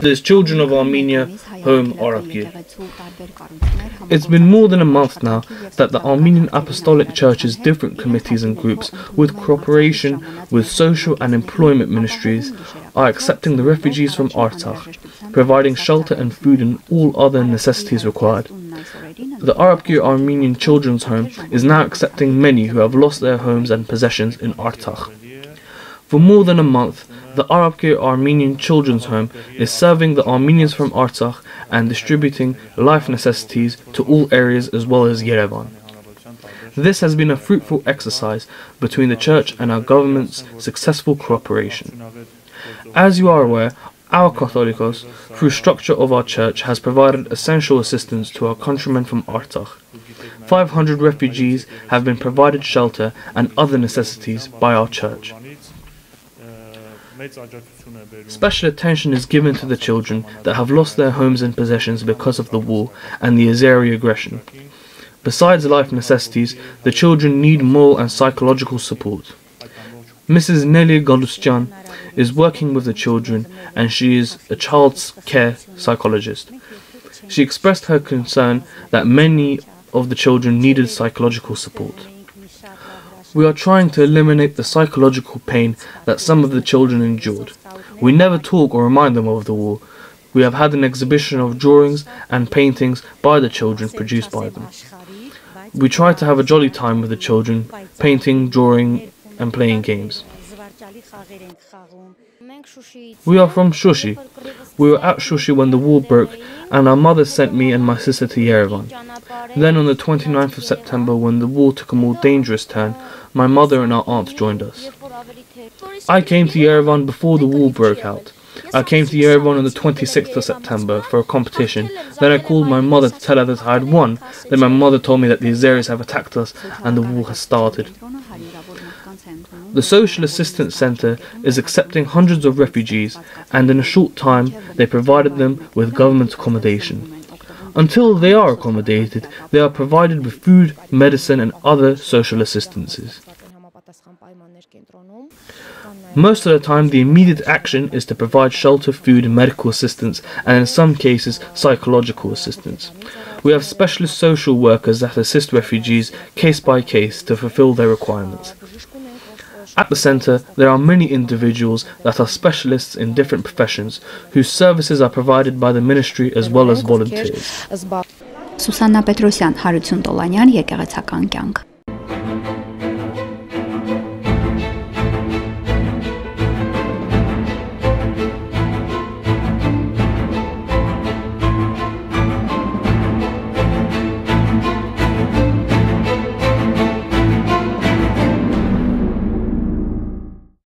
There's Children of Armenia Home Arabgir. It's been more than a month now that the Armenian Apostolic Church's different committees and groups, with cooperation with social and employment ministries, are accepting the refugees from Artsakh, providing shelter and food and all other necessities required. The Arabgir Armenian Children's Home is now accepting many who have lost their homes and possessions in Artsakh. For more than a month, the Arabgir Armenian Children's Home is serving the Armenians from Artsakh and distributing life necessities to all areas as well as Yerevan. This has been a fruitful exercise between the church and our government's successful cooperation. As you are aware, our Catholicos, through structure of our church, has provided essential assistance to our countrymen from Artsakh. 500 refugees have been provided shelter and other necessities by our church. Special attention is given to the children that have lost their homes and possessions because of the war and the Azeri aggression. Besides life necessities, the children need moral and psychological support. Mrs. Nelly Galustian is working with the children and she is a child's care psychologist. She expressed her concern that many of the children needed psychological support. We are trying to eliminate the psychological pain that some of the children endured. We never talk or remind them of the war. We have had an exhibition of drawings and paintings by the children produced by them. We try to have a jolly time with the children, painting, drawing, and playing games. We are from Shushi. We were at Shushi when the war broke, and our mother sent me and my sister to Yerevan. Then, on the 29th of September, when the war took a more dangerous turn, my mother and our aunt joined us. I came to Yerevan before the war broke out. I came to Yerevan on the 26th of September for a competition. Then I called my mother to tell her that I had won. Then my mother told me that the Azeris have attacked us and the war has started. The Social Assistance Centre is accepting hundreds of refugees and in a short time they provided them with government accommodation. Until they are accommodated, they are provided with food, medicine and other social assistances. Most of the time, the immediate action is to provide shelter, food, and medical assistance, and in some cases, psychological assistance. We have specialist social workers that assist refugees case by case to fulfill their requirements. At the centre, there are many individuals that are specialists in different professions whose services are provided by the ministry as well as volunteers. Սուսաննա Պետրոսյան, Հարություն Տոլանյան, Եկեղեցական կյանք։